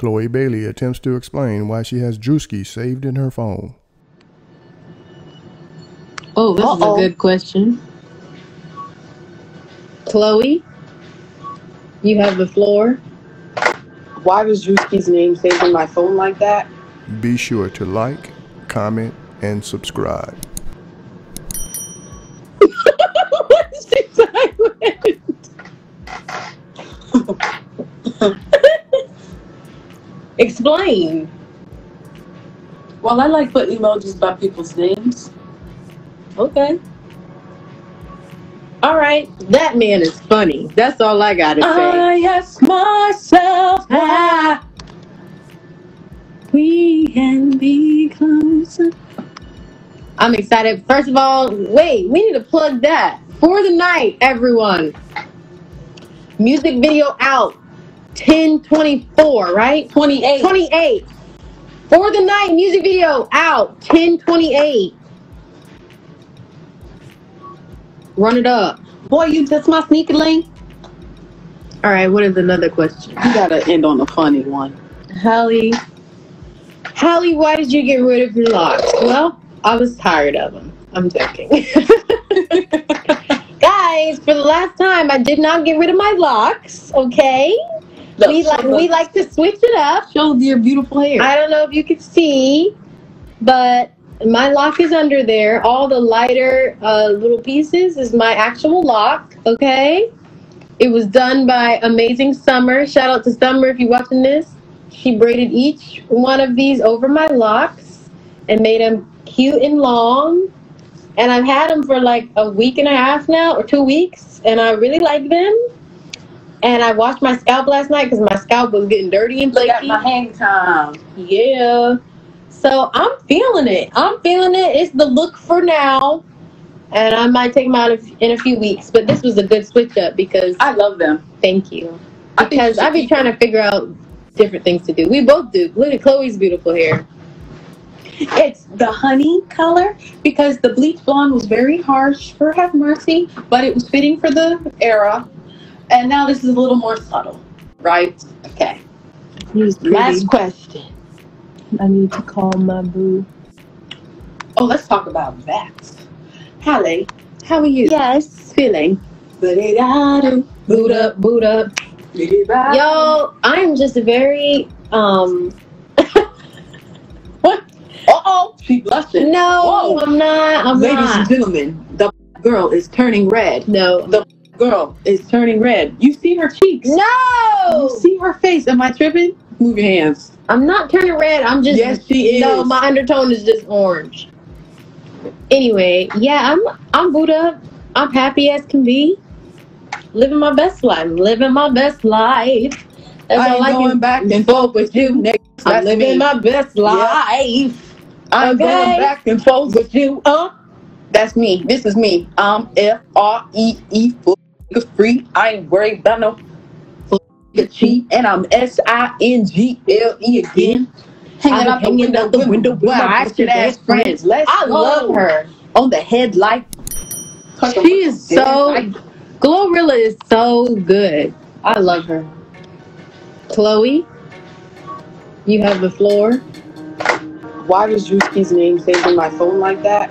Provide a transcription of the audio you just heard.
Chloe Bailey attempts to explain why she has Druski saved in her phone. Oh, this Uh-oh. is a good question. Chloe, you have the floor. Why was Druski's name saved in my phone like that? Be sure to like, comment, and subscribe. what is she silent? Explain. Well, I like putting emojis by people's names. Okay. All right. That man is funny. That's all I gotta say. I ask myself why ah. we can be closer. I'm excited. First of all, wait, we need to plug that for the night, everyone. Music video out 1024, right? 28. 28. For the night, music video out 1028. Run it up. Boy, you just my sneaky link. All right, what is another question? You gotta end on a funny one. Halle, Halle, why did you get rid of your locks? Well, I was tired of them. I'm joking. Guys, for the last time, I did not get rid of my locks. Okay, we like we like to switch it up. show your beautiful hair. I don't know if you can see, but my lock is under there. All the lighter uh, little pieces is my actual lock. Okay, it was done by Amazing Summer. Shout out to Summer if you're watching this. She braided each one of these over my locks and made them cute and long. And I've had them for like a week and a half now, or two weeks, and I really like them. And I washed my scalp last night because my scalp was getting dirty and flaky. my hang time. Yeah. So I'm feeling it. I'm feeling it. It's the look for now. And I might take them out in a few weeks. But this was a good switch up because I love them. thank you. Because I've been trying to figure out different things to do. We both do. Look at Chloe's beautiful hair. It's the honey color because the bleach blonde was very harsh for Have Mercy, but it was fitting for the era. And now this is a little more subtle, right? Okay. Last question. I need to call my boo. Oh, let's talk about that. Halle, how are you Yes. feeling? Ba-de-da-do, Boot up, boot up. ba-de-da. Yo, I'm just very um What? Uh-oh, she blushing. no, Whoa. I'm not. I'm Ladies not. and gentlemen, the girl is turning red. no. The girl is turning red. You see her cheeks. No! You see her face. Am I tripping? Move your hands. I'm not turning red. I'm just Yes, she is. No, my undertone is just orange. Anyway, yeah, I'm I'm Buddha. I'm happy as can be. Living my best life. Living my best life. That's I all ain't I going can. back and forth with you, niggas. I'm That's living me. my best life. I'm okay. going back and forth with you. Uh, that's me. This is me. I'm F R E E nigga free. I ain't worried about no nigga cheat. And I'm S I N G L E again. Hanging I'm out the hanging window, out the window with my ratchet ass friends. Let's I go. love her. on the headlight. She is so Glorilla is so good. I love her. Chloe, you have the floor. Why does Druski's name saved in my phone like that?